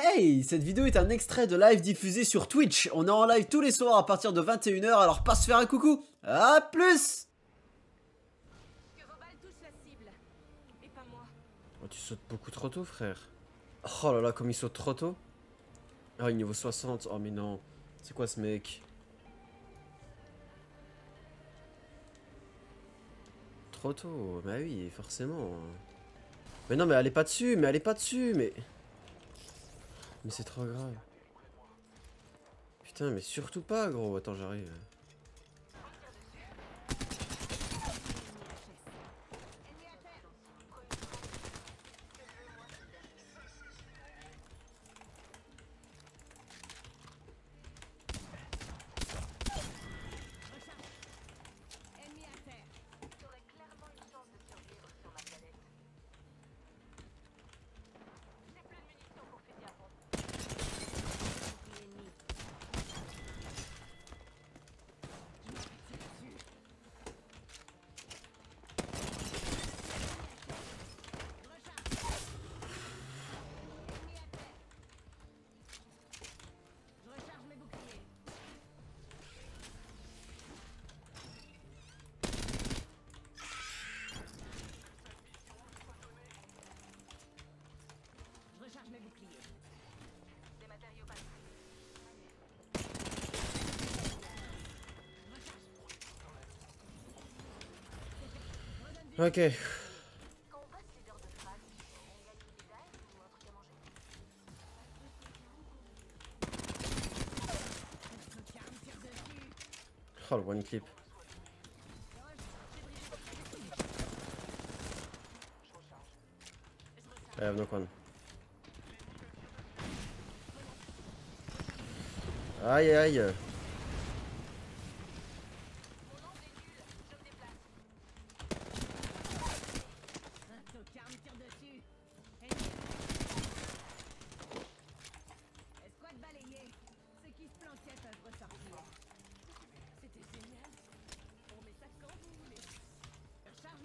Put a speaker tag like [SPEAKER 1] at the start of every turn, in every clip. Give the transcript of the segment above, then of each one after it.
[SPEAKER 1] Hey, cette vidéo est un extrait de live diffusé sur Twitch. On est en live tous les soirs à partir de 21h, alors passe faire un coucou. A plus
[SPEAKER 2] Que vos balles touchent la cible. Et pas moi.
[SPEAKER 1] Oh, tu sautes beaucoup trop tôt, frère. Oh là là, comme il saute trop tôt. Ah, il est niveau 60. Oh, mais non. C'est quoi ce mec? Trop tôt. Bah oui, forcément. Mais non, mais allez pas dessus, mais allez pas dessus, mais... Mais c'est trop grave. Putain, mais surtout pas, gros. Attends, j'arrive.
[SPEAKER 2] Dessus.
[SPEAKER 1] Oh, le one clip. I have no one. Aïe aïe.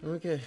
[SPEAKER 2] Okay.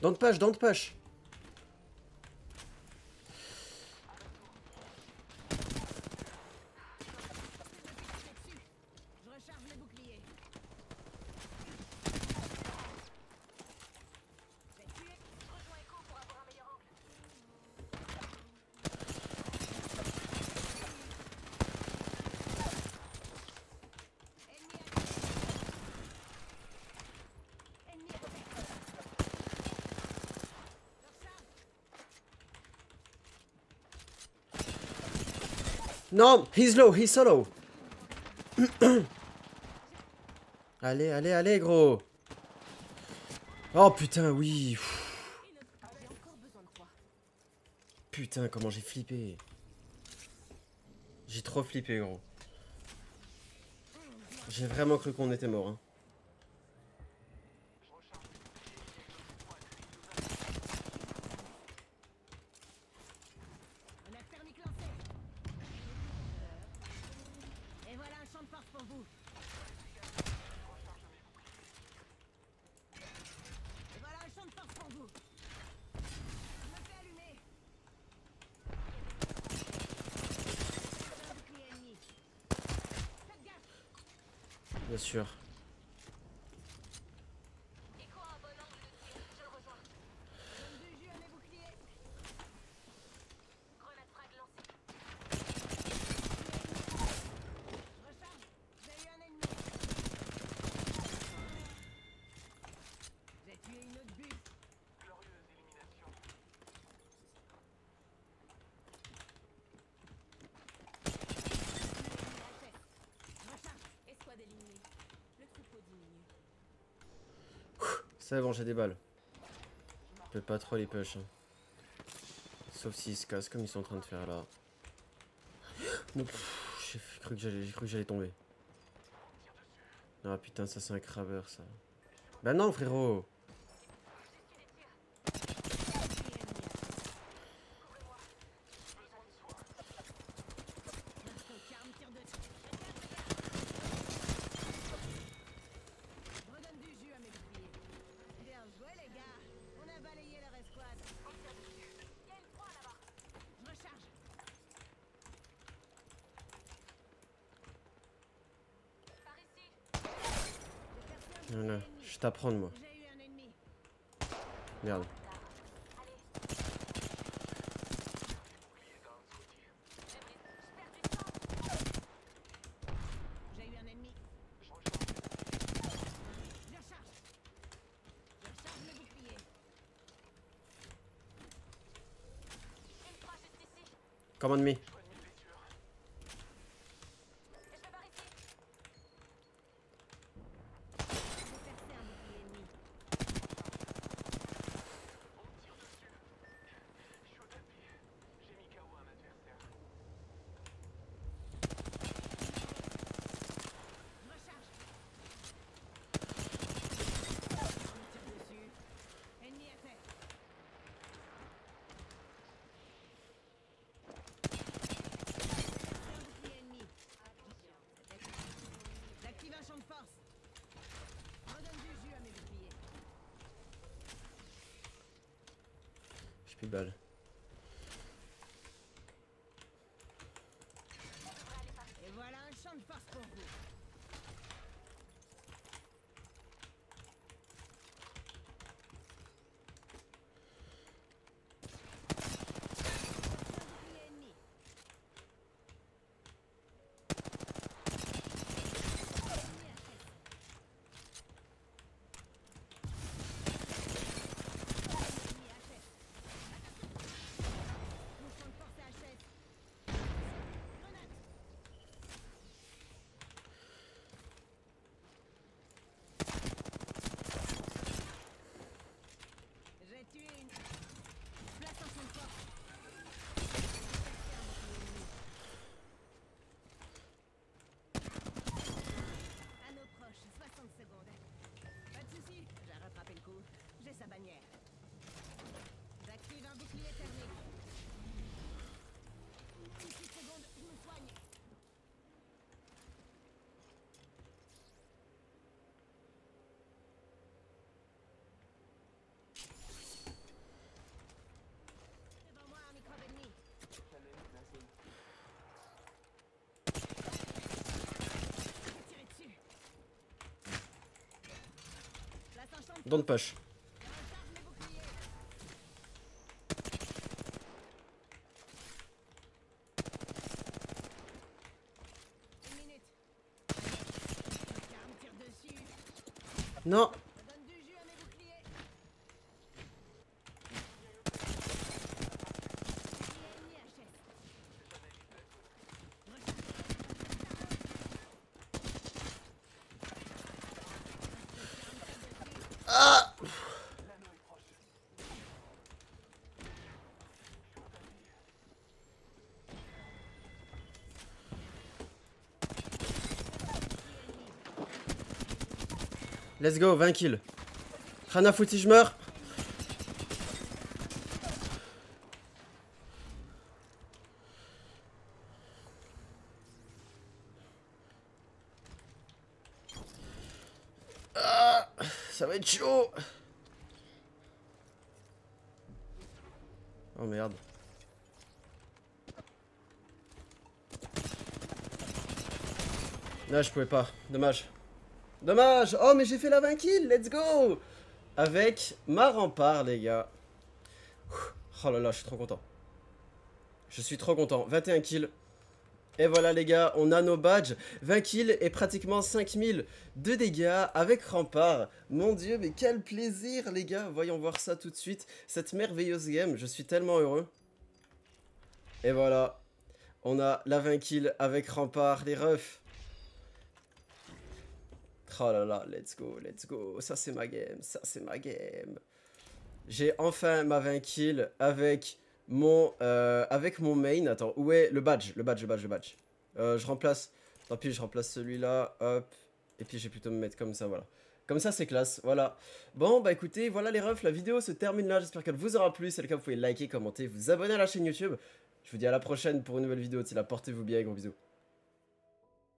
[SPEAKER 1] Don't push, don't push.
[SPEAKER 2] Je recharge mes boucliers. J'ai tué.
[SPEAKER 3] Rejoins Echo pour avoir un meilleur angle.
[SPEAKER 2] Ennemi à terre. Ennemi à terre. Je recharge.
[SPEAKER 1] Non, he's low, he's solo. allez, allez, allez, gros. Oh putain, oui. Putain, comment j'ai flippé. J'ai trop flippé, gros. J'ai vraiment cru qu'on était mort. Hein.
[SPEAKER 2] Un air thermique lancé. Et voilà un champ de force pour vous. Et voilà un champ de force pour vous. Je me fais allumer. Un bouclier ennemi. Faites gaffe.
[SPEAKER 1] Bien sûr.
[SPEAKER 3] Echo a un bon angle de tir. Je le rejoins.
[SPEAKER 2] Donne du jus à mes boucliers.
[SPEAKER 3] Grenade frag lancée.
[SPEAKER 2] Je recharge. J'ai eu un ennemi. J'ai tué une autre buse.
[SPEAKER 3] Glorieuse élimination.
[SPEAKER 1] C'est bon, j'ai des balles. Je peux pas trop les push. hein. Sauf s'ils se cassent comme ils sont en train de faire là. J'ai cru que j'allais j'ai cru que j'allais tomber. Ah putain, ça c'est un craveur ça. Bah non frérot
[SPEAKER 2] Aucun tire de Je redonne du jus à mes boucliers. Bien joué les gars. On a balayé leur escouade.
[SPEAKER 3] On tire dessus. Il y a une proie là-bas.
[SPEAKER 2] Je recharge.
[SPEAKER 3] Par ici.
[SPEAKER 2] J'ai percé un
[SPEAKER 1] Voilà,
[SPEAKER 2] bouclier ennemi.
[SPEAKER 1] je t'apprends moi.
[SPEAKER 2] J'ai eu un ennemi.
[SPEAKER 1] Merde.
[SPEAKER 3] Allez. J'ai pris. Je perds du sang.
[SPEAKER 2] J'ai eu un ennemi. Je recharge. Je recharge mes boucliers.
[SPEAKER 3] Une proie juste ici.
[SPEAKER 1] Commande me.
[SPEAKER 3] Et je vais par ici.
[SPEAKER 2] J'ai percé un bouclier ennemi. Je recharge. Je me tire dessus. Ennemi à terre. Un bouclier ennemi. J'active un champ de force. Redonne du jus à mes boucliers.
[SPEAKER 1] J'ai plus de balles.
[SPEAKER 2] Et voilà un champ de force pour vous. Un bouclier ennemi. Ennemi à tête. Ennemi à tête. Mon champ de force est HS. Grenade. J'ai tué une. Place en champ de force. À nos proches, 60 secondes. Pas de soucis, j'ai rattrapé le coup. J'ai sa bannière. J'active un bouclier thermique. 18 secondes, je me soigne. Devant moi, un
[SPEAKER 1] Don't.
[SPEAKER 2] Je recharge mes boucliers. Une minute. Quelqu'un me tire dessus.
[SPEAKER 1] Non
[SPEAKER 2] Je donne du jus à mes boucliers. Bouclier ennemi HS.
[SPEAKER 1] Let's go, 20 kills. Rien à foutre si je meurs. Ah, ça va être chaud. Oh merde. Non, je pouvais pas. Dommage. Dommage Oh, mais j'ai fait la 20 kills Let's go Avec ma rempart, les gars. Oh là là, je suis trop content. Je suis trop content. 21 kills. Et voilà, les gars, on a nos badges. 20 kills et pratiquement 5000 de dégâts avec rempart. Mon dieu, mais quel plaisir, les gars. Voyons voir ça tout de suite. Cette merveilleuse game. Je suis tellement heureux. Et voilà. On a la 20 kills avec rempart, les refs. Oh là là, let's go, let's go. Ça, c'est ma game, ça, c'est ma game. J'ai enfin ma 20 kills avec mon, euh, avec mon main. Attends, où est le badge? Le badge, le badge, le badge. Euh, je remplace... Tant pis, je remplace celui-là, hop. Et puis, je vais plutôt me mettre comme ça, voilà. Comme ça, c'est classe, voilà. Bon, bah écoutez, voilà les refs, la vidéo se termine là. J'espère qu'elle vous aura plu. Si c'est le cas, vous pouvez liker, commenter, vous abonner à la chaîne YouTube. Je vous dis à la prochaine pour une nouvelle vidéo. Portez-vous bien, gros bisous.